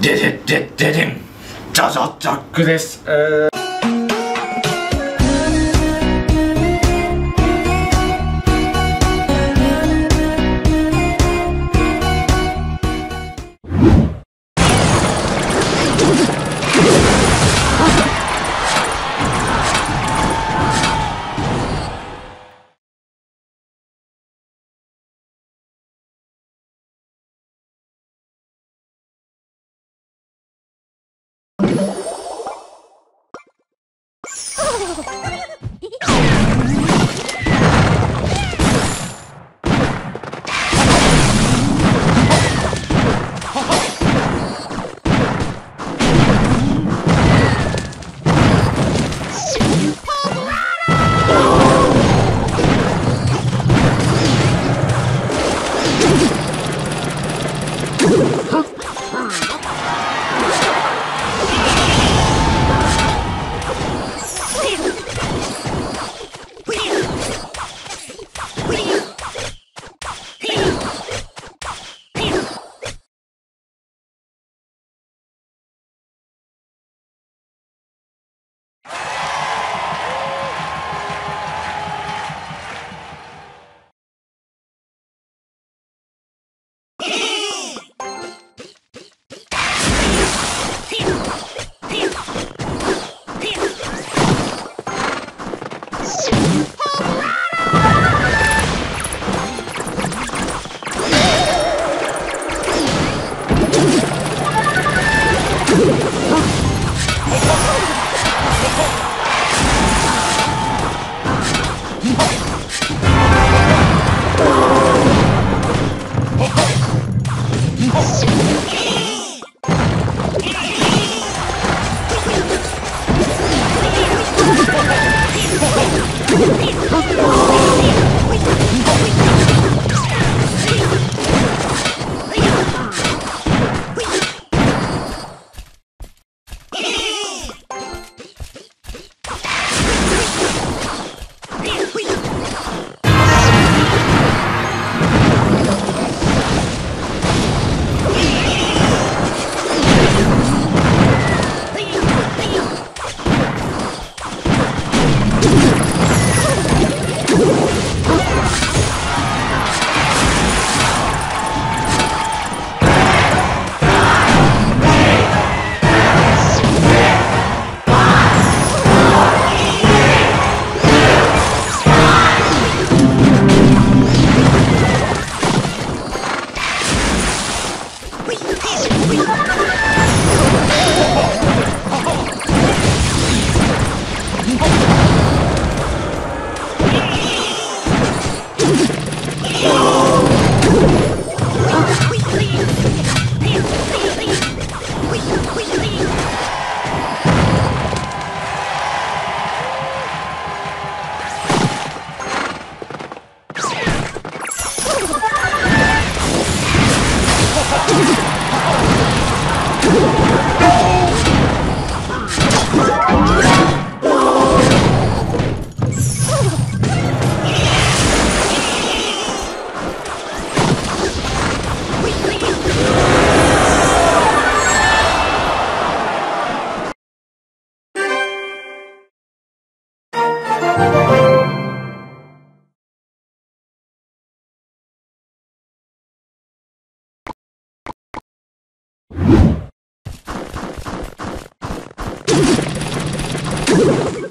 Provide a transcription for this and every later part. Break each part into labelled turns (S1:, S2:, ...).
S1: でででででん。ザザザックです、えー。やめて! Oh, you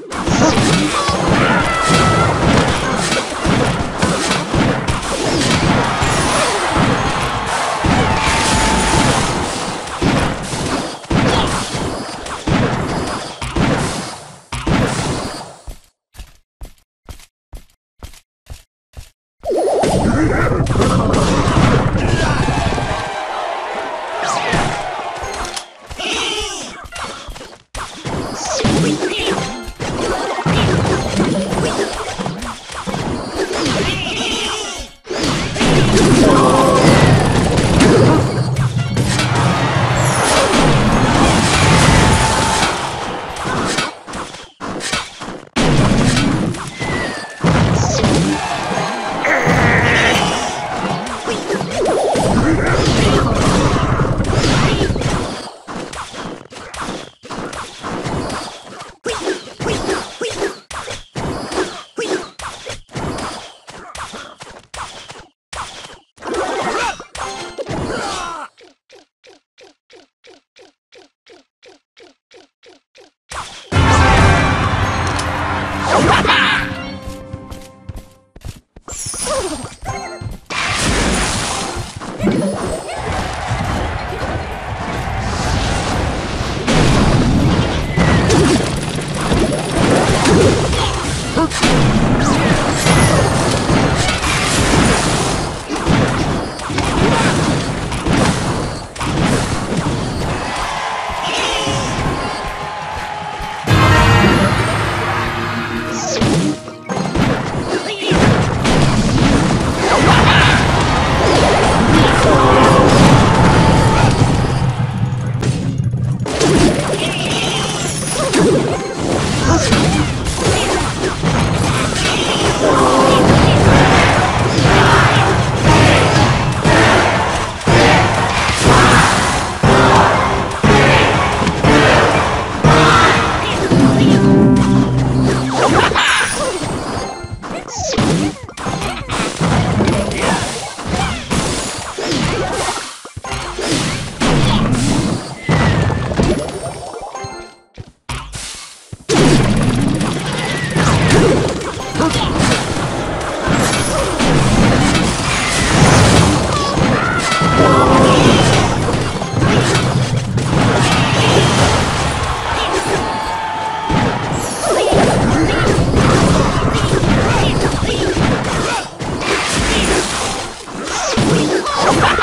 S1: Chewbacca!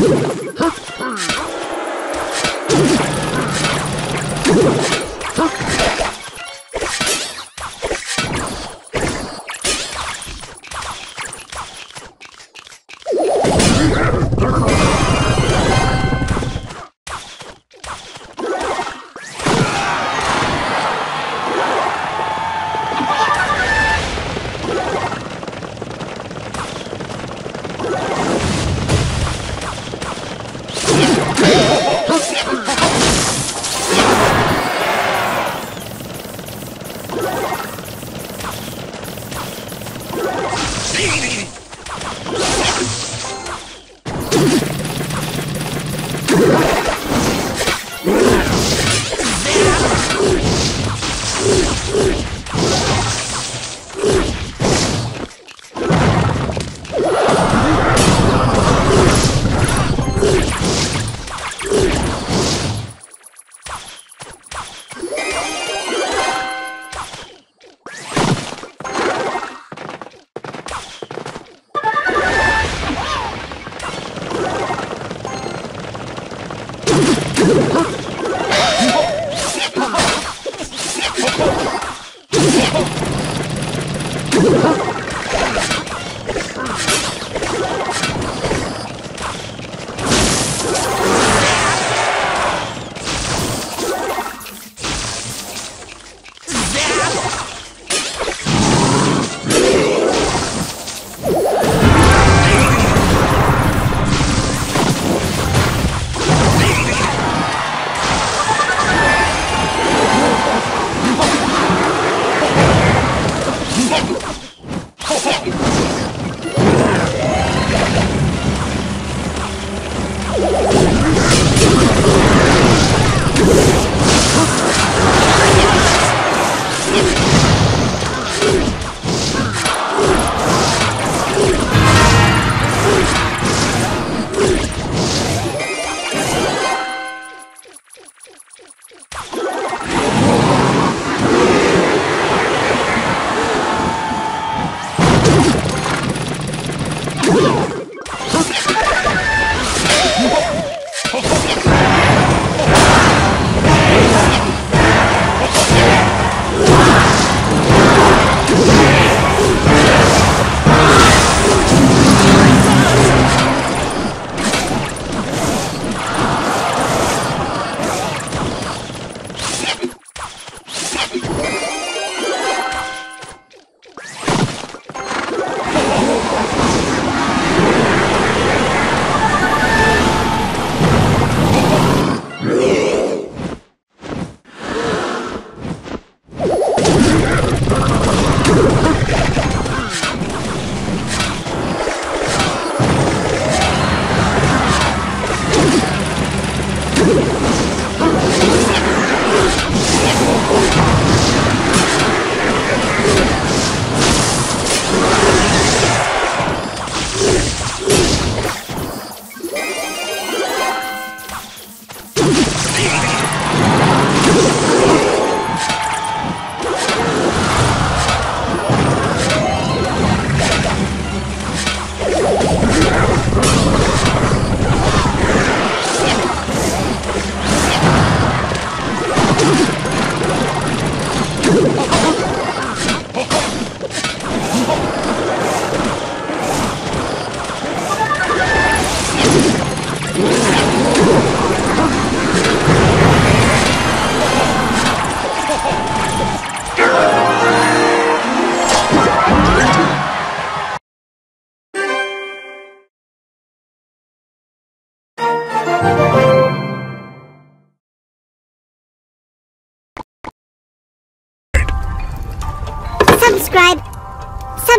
S1: you Oh, my God.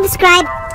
S1: subscribe.